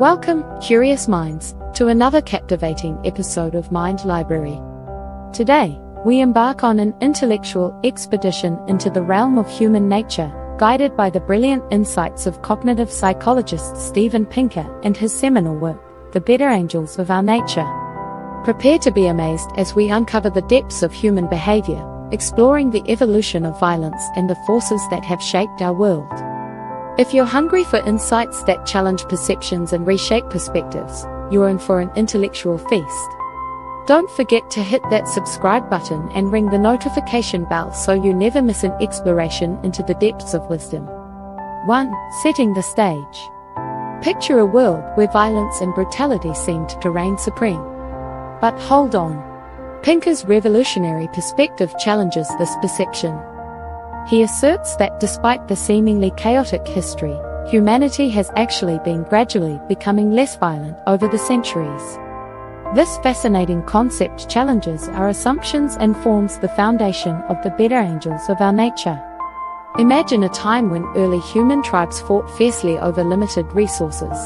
Welcome, curious minds, to another captivating episode of Mind Library. Today, we embark on an intellectual expedition into the realm of human nature, guided by the brilliant insights of cognitive psychologist Steven Pinker and his seminal work, The Better Angels of Our Nature. Prepare to be amazed as we uncover the depths of human behavior, exploring the evolution of violence and the forces that have shaped our world. If you're hungry for insights that challenge perceptions and reshape perspectives, you're in for an intellectual feast. Don't forget to hit that subscribe button and ring the notification bell so you never miss an exploration into the depths of wisdom. 1. Setting the stage. Picture a world where violence and brutality seemed to reign supreme. But hold on. Pinker's revolutionary perspective challenges this perception. He asserts that despite the seemingly chaotic history, humanity has actually been gradually becoming less violent over the centuries. This fascinating concept challenges our assumptions and forms the foundation of the better angels of our nature. Imagine a time when early human tribes fought fiercely over limited resources.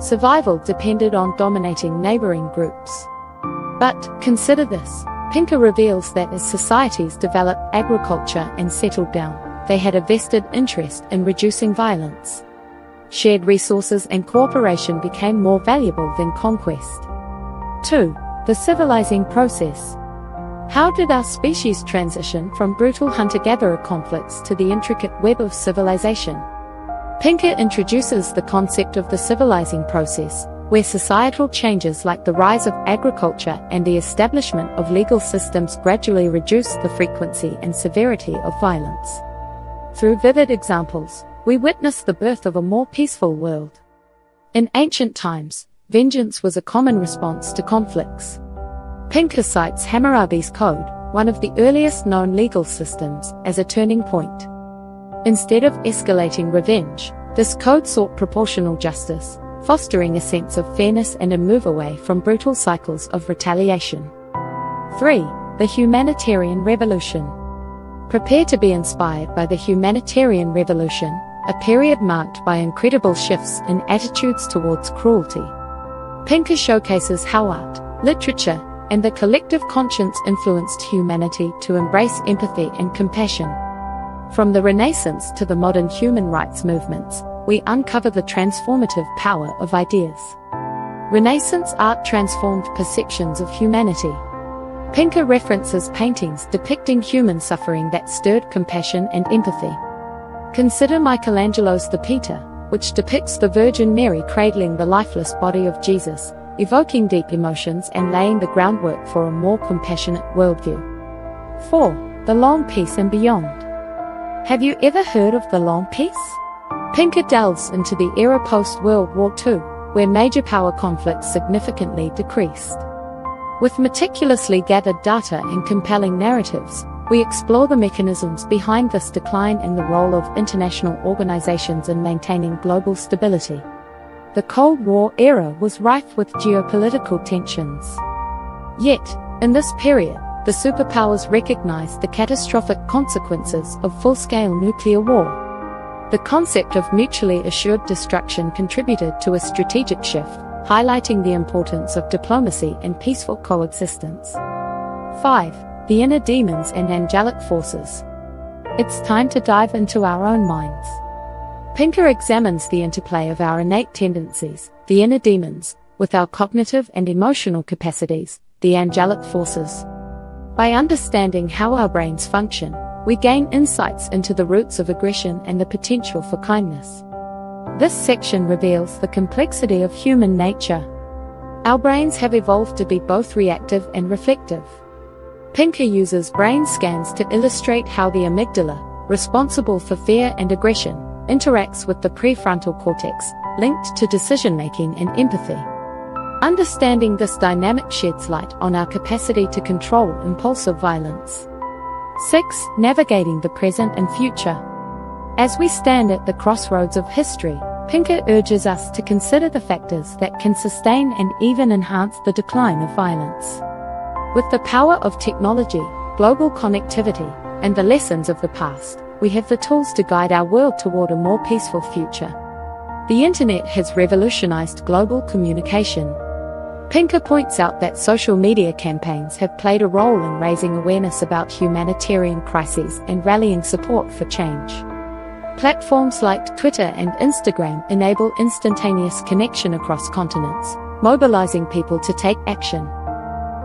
Survival depended on dominating neighboring groups. But consider this. Pinker reveals that as societies developed agriculture and settled down, they had a vested interest in reducing violence. Shared resources and cooperation became more valuable than conquest. 2. The civilizing process. How did our species transition from brutal hunter-gatherer conflicts to the intricate web of civilization? Pinker introduces the concept of the civilizing process, where societal changes like the rise of agriculture and the establishment of legal systems gradually reduce the frequency and severity of violence. Through vivid examples, we witness the birth of a more peaceful world. In ancient times, vengeance was a common response to conflicts. Pinker cites Hammurabi's Code, one of the earliest known legal systems, as a turning point. Instead of escalating revenge, this code sought proportional justice, fostering a sense of fairness and a move away from brutal cycles of retaliation. 3. The Humanitarian Revolution. Prepare to be inspired by the Humanitarian Revolution, a period marked by incredible shifts in attitudes towards cruelty. Pinker showcases how art, literature, and the collective conscience influenced humanity to embrace empathy and compassion. From the Renaissance to the modern human rights movements, we uncover the transformative power of ideas. Renaissance art transformed perceptions of humanity. Pinker references paintings depicting human suffering that stirred compassion and empathy. Consider Michelangelo's The Pieta, which depicts the Virgin Mary cradling the lifeless body of Jesus, evoking deep emotions and laying the groundwork for a more compassionate worldview. 4. The Long Peace and Beyond. Have you ever heard of the Long Peace? Pinker delves into the era post-World War II, where major power conflicts significantly decreased. With meticulously gathered data and compelling narratives, we explore the mechanisms behind this decline and the role of international organizations in maintaining global stability. The Cold War era was rife with geopolitical tensions. Yet, in this period, the superpowers recognized the catastrophic consequences of full-scale nuclear war. The concept of mutually assured destruction contributed to a strategic shift, highlighting the importance of diplomacy and peaceful coexistence. 5. The inner demons and angelic forces. It's time to dive into our own minds. Pinker examines the interplay of our innate tendencies, the inner demons, with our cognitive and emotional capacities, the angelic forces. By understanding how our brains function, we gain insights into the roots of aggression and the potential for kindness. This section reveals the complexity of human nature. Our brains have evolved to be both reactive and reflective. Pinker uses brain scans to illustrate how the amygdala, responsible for fear and aggression, interacts with the prefrontal cortex, linked to decision making and empathy. Understanding this dynamic sheds light on our capacity to control impulsive violence. 6. Navigating the present and future. As we stand at the crossroads of history, Pinker urges us to consider the factors that can sustain and even enhance the decline of violence. With the power of technology, global connectivity, and the lessons of the past, we have the tools to guide our world toward a more peaceful future. The internet has revolutionized global communication. Pinker points out that social media campaigns have played a role in raising awareness about humanitarian crises and rallying support for change. Platforms like Twitter and Instagram enable instantaneous connection across continents, mobilizing people to take action.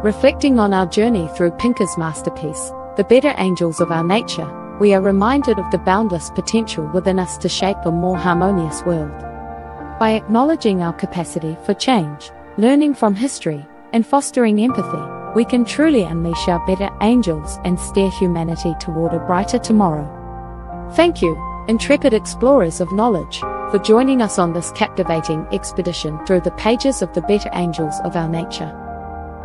Reflecting on our journey through Pinker's masterpiece, The Better Angels of Our Nature, we are reminded of the boundless potential within us to shape a more harmonious world. By acknowledging our capacity for change, learning from history, and fostering empathy, we can truly unleash our better angels and steer humanity toward a brighter tomorrow. Thank you, intrepid explorers of knowledge, for joining us on this captivating expedition through the pages of the better angels of our nature.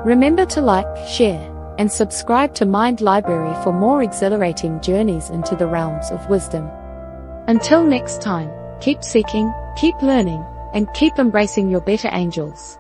Remember to like, share, and subscribe to Mind Library for more exhilarating journeys into the realms of wisdom. Until next time, keep seeking, keep learning, and keep embracing your better angels.